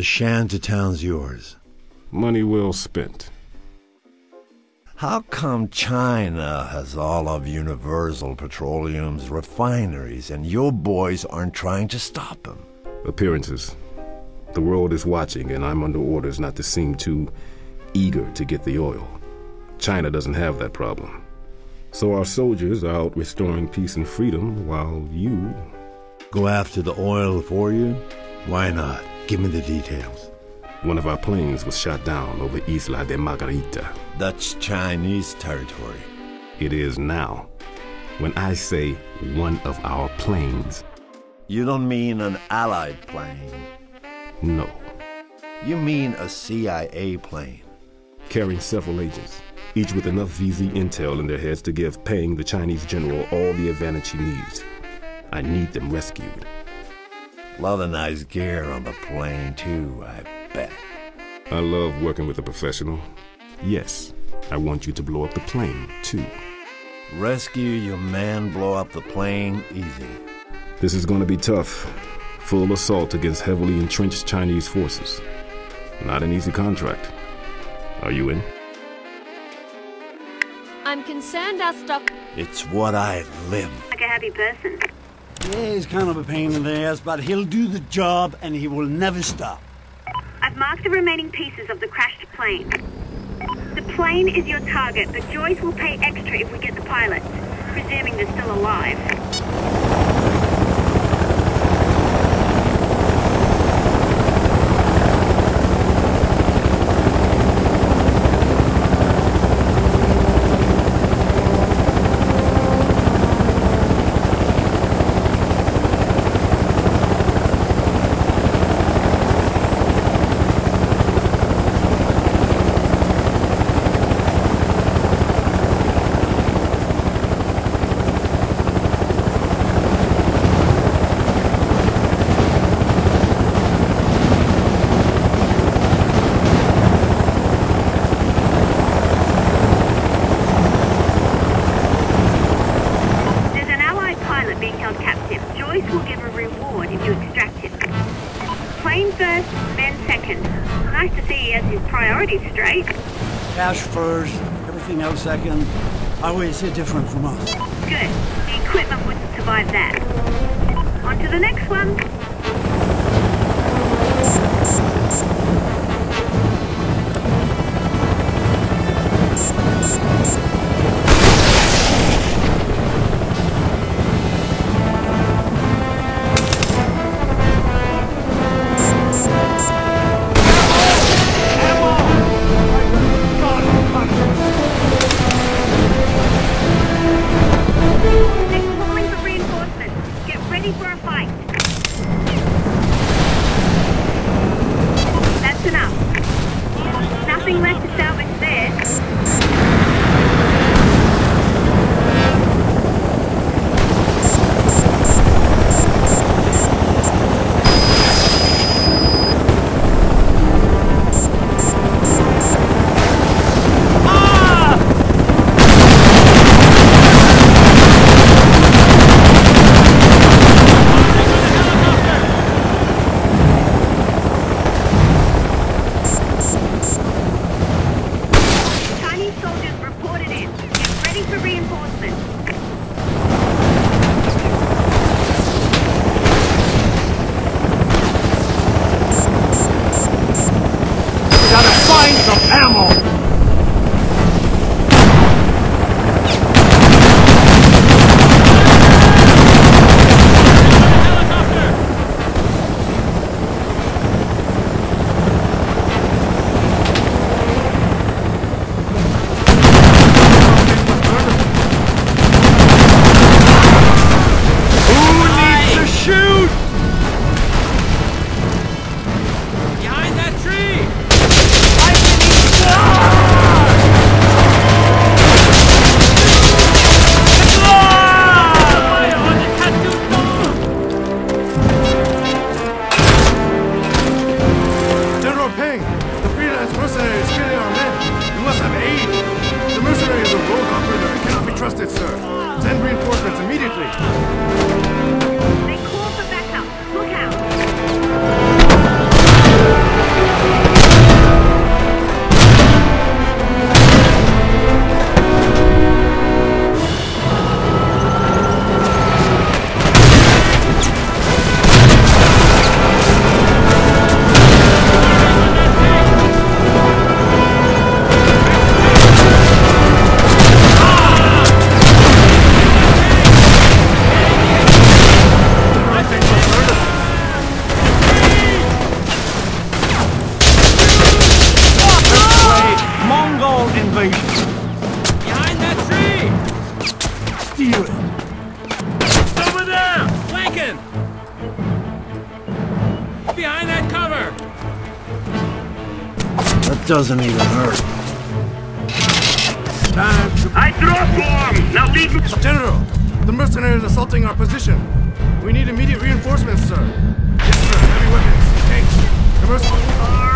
The Shantytown's yours. Money well spent. How come China has all of Universal Petroleum's refineries and your boys aren't trying to stop them? Appearances. The world is watching, and I'm under orders not to seem too eager to get the oil. China doesn't have that problem. So our soldiers are out restoring peace and freedom while you. Go after the oil for you? Why not? Give me the details. One of our planes was shot down over Isla de Margarita. That's Chinese territory. It is now. When I say one of our planes, You don't mean an Allied plane. no. You mean a CIA plane. Carrying several agents, each with enough VZ intel in their heads to give Peng, the Chinese general, all the advantage he needs. I need them rescued. Lot of nice gear on the plane, too, I bet. I love working with a professional. Yes, I want you to blow up the plane, too. Rescue your man, blow up the plane, easy. This is going to be tough. Full assault against heavily entrenched Chinese forces. Not an easy contract. Are you in? I'm concerned our stock It's what I live. like a happy person. Yeah, he's kind of a pain in the ass, but he'll do the job and he will never stop. I've marked the remaining pieces of the crashed plane. The plane is your target, but Joyce will pay extra if we get the pilot, presuming they're still alive. There's an Allied pilot being held captive. Joyce will give a reward if you extract him. Plane first, men second. Nice to see he has his priorities straight. Cash first, everything else second. Always here different from us. Good. The equipment wouldn't survive that. On to the next one. nothing left to say. Over there! Lincoln! Behind that cover! That doesn't even hurt. Time to... I dropped bomb! Now leave me! General, the mercenary is assaulting our position. We need immediate reinforcements, sir. Yes, sir. Heavy weapons. Tanks. Reverse...